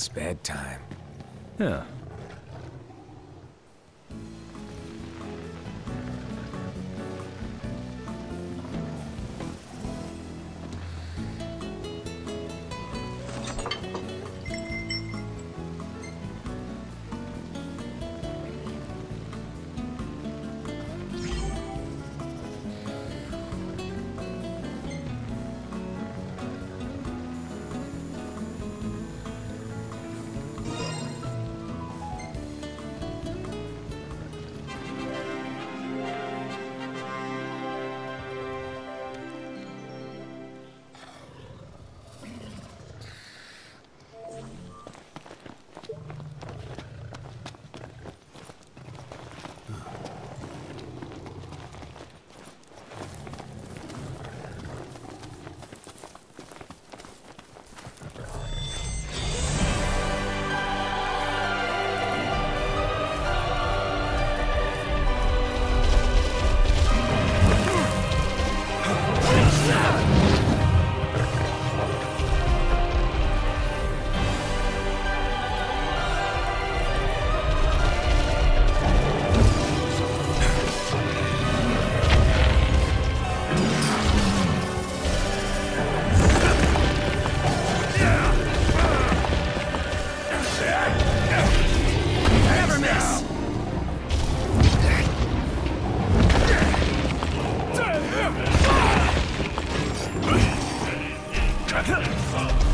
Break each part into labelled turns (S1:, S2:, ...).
S1: It's bedtime.
S2: Yeah.
S3: Alex.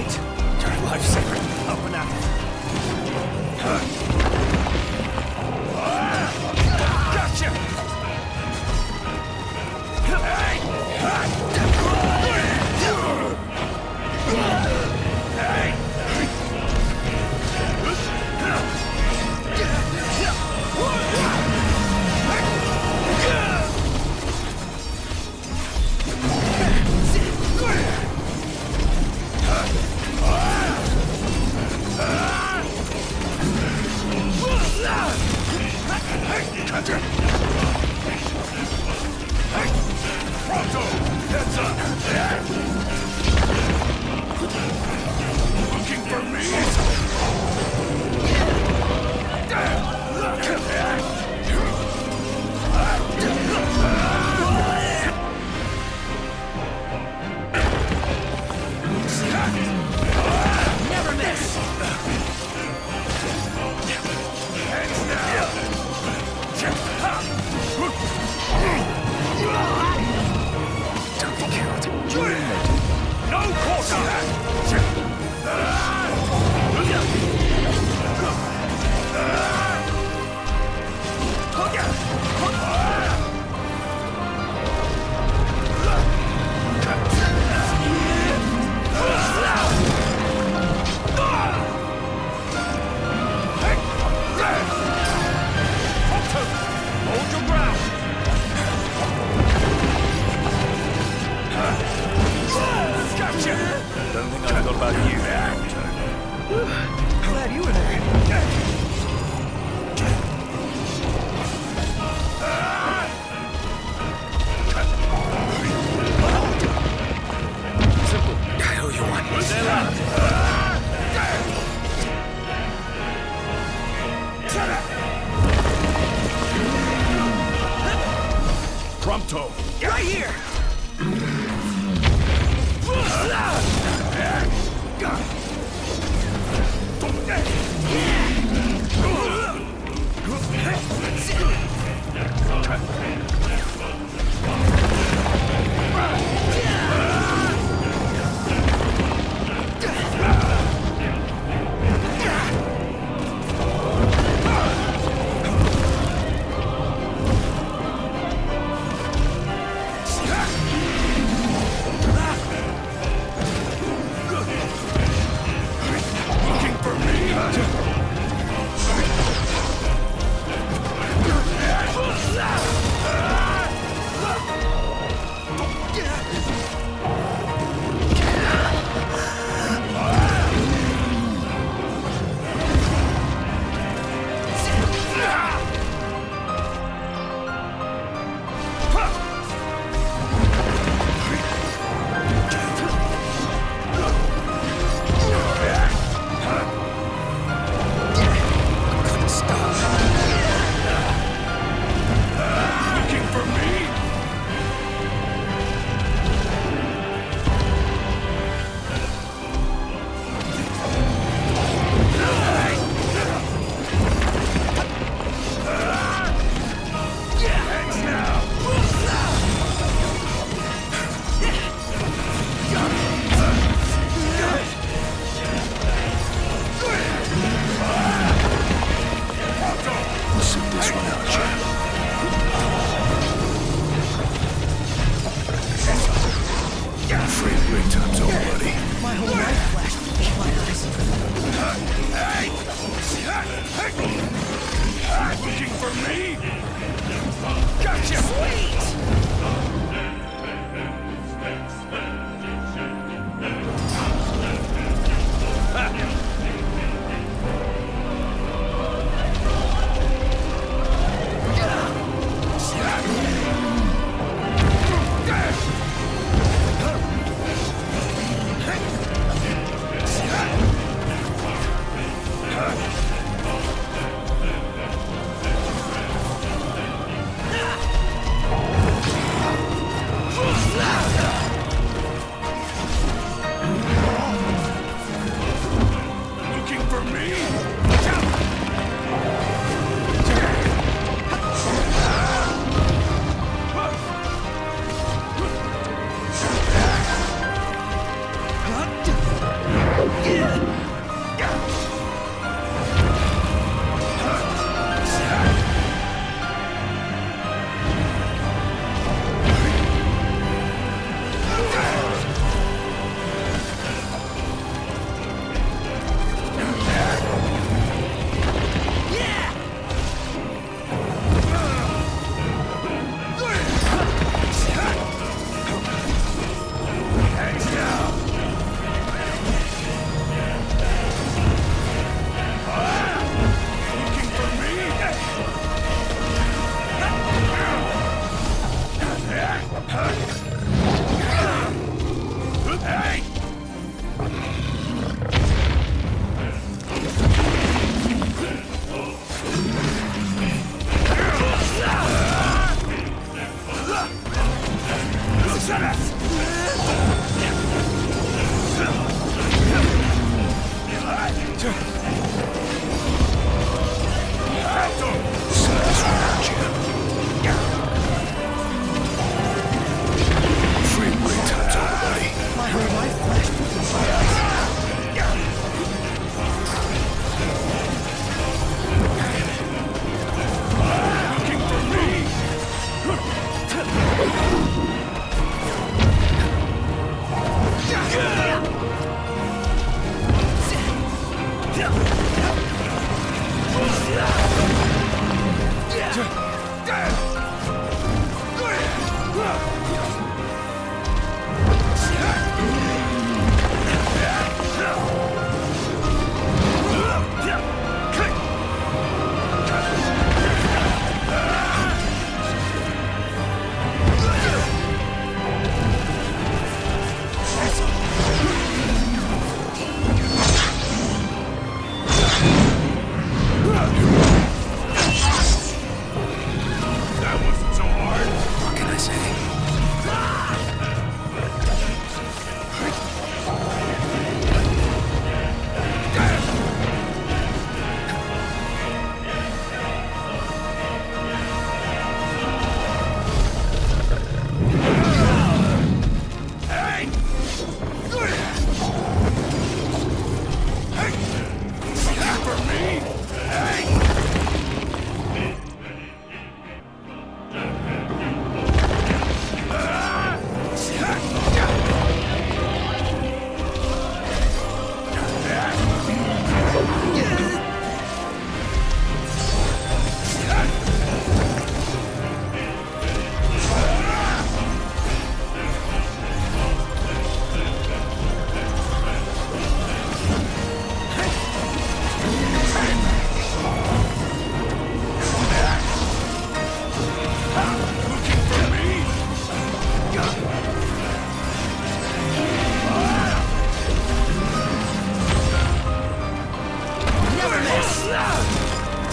S2: You're a lifesaver. Open up.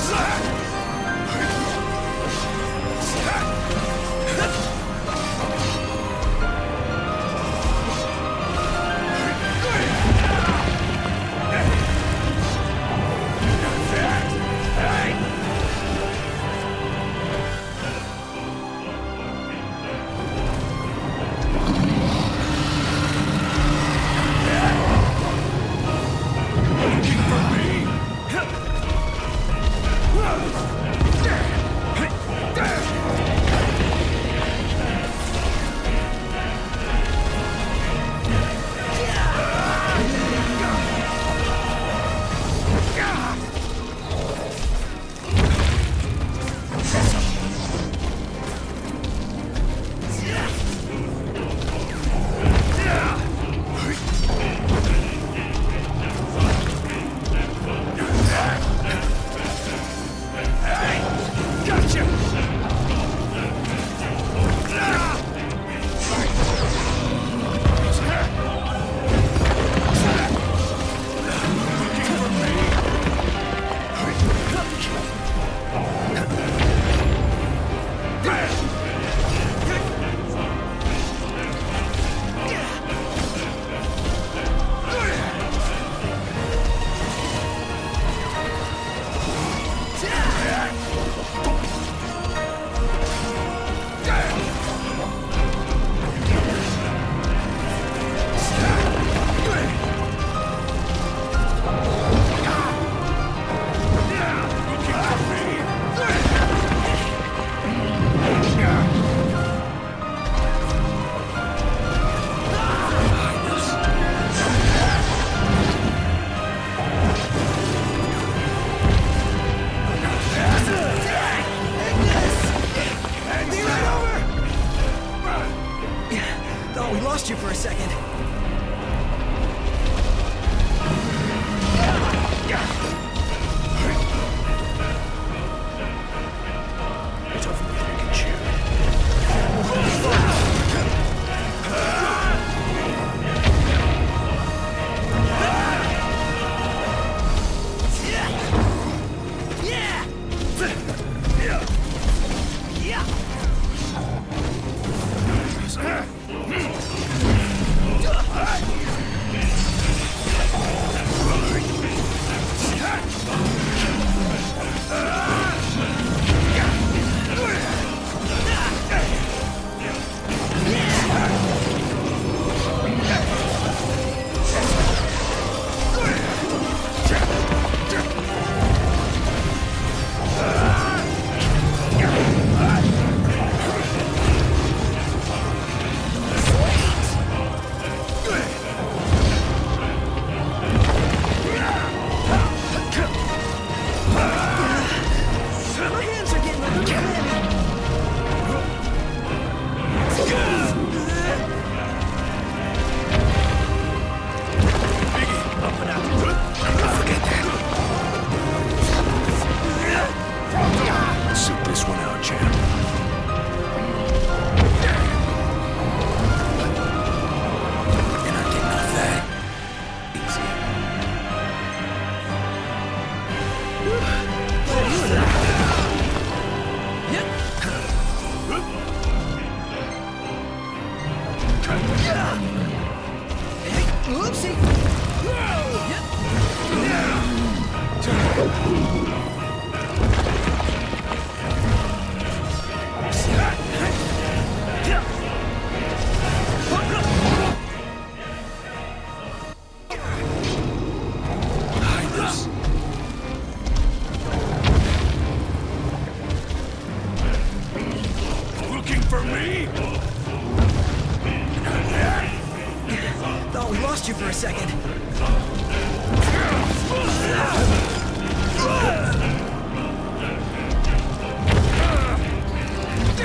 S2: Slash!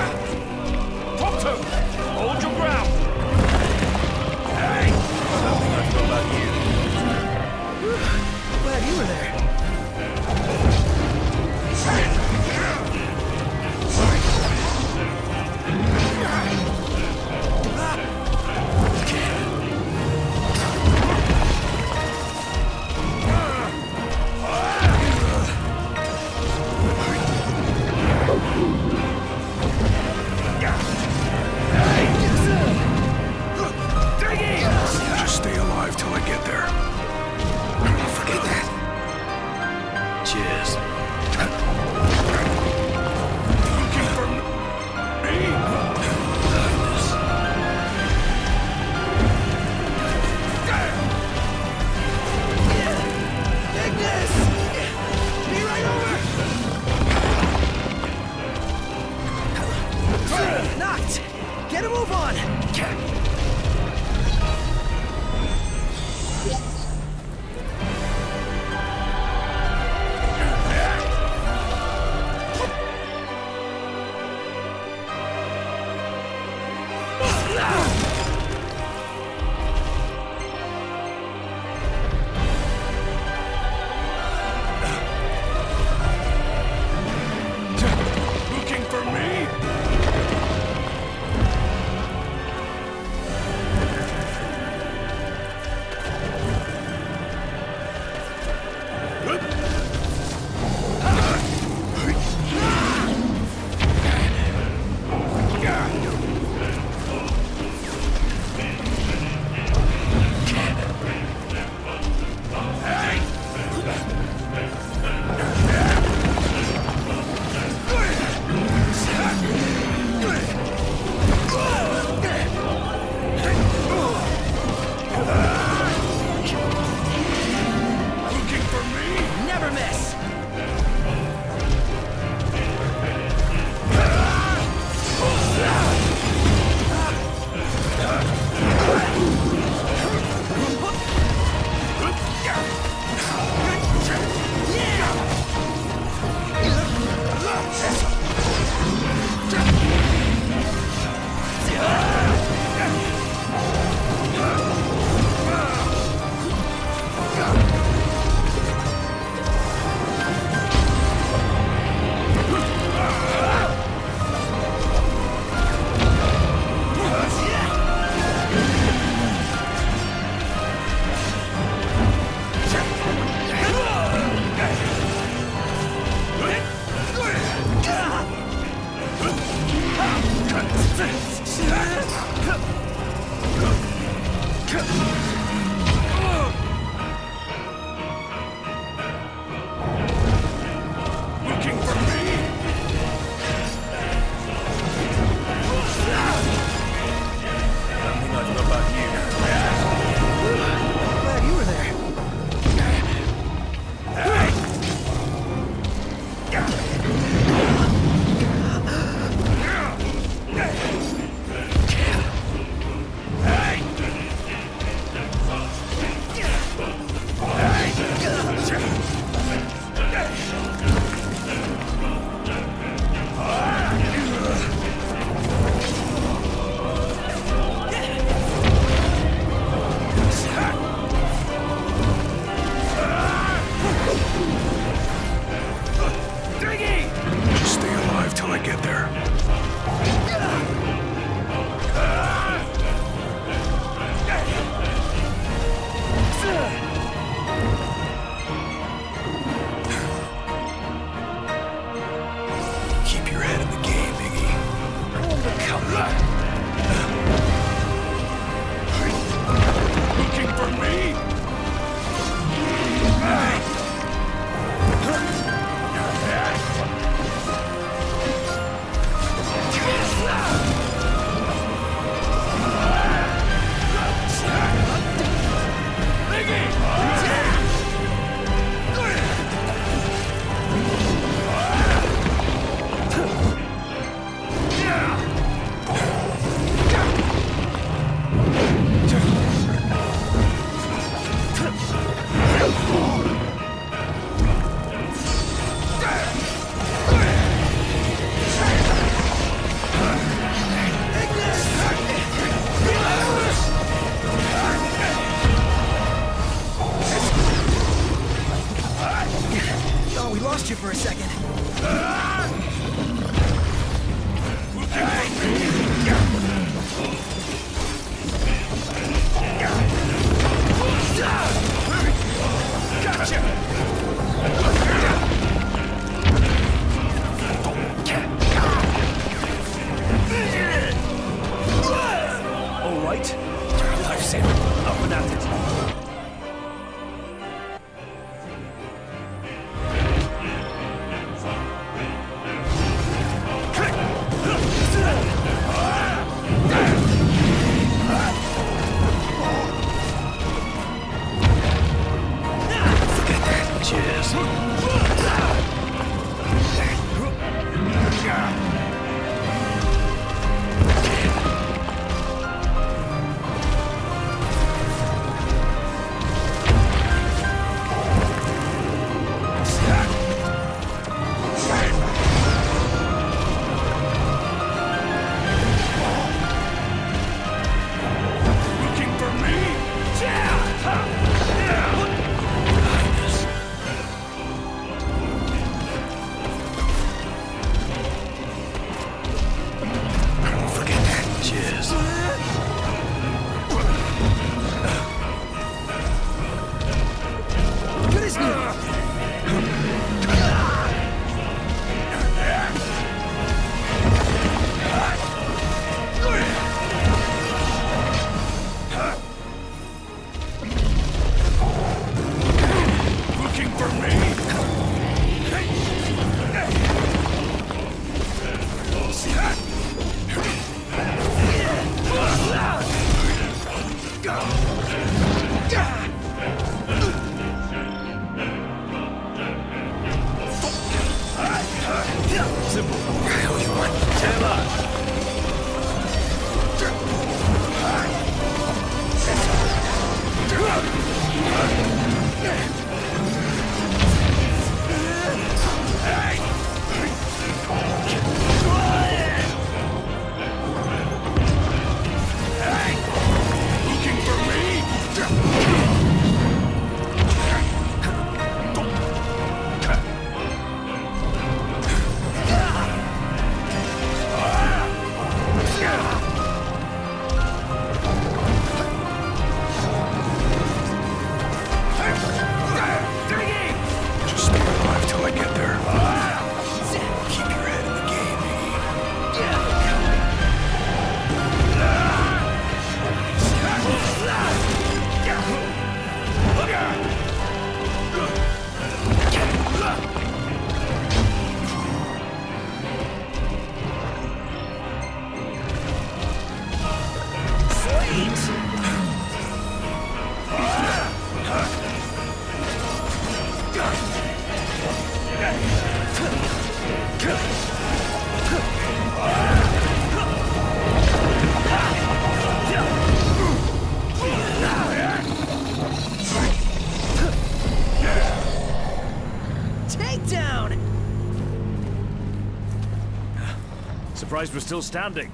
S3: 干！right? Lifesaver, up and at it. surprised we're still standing.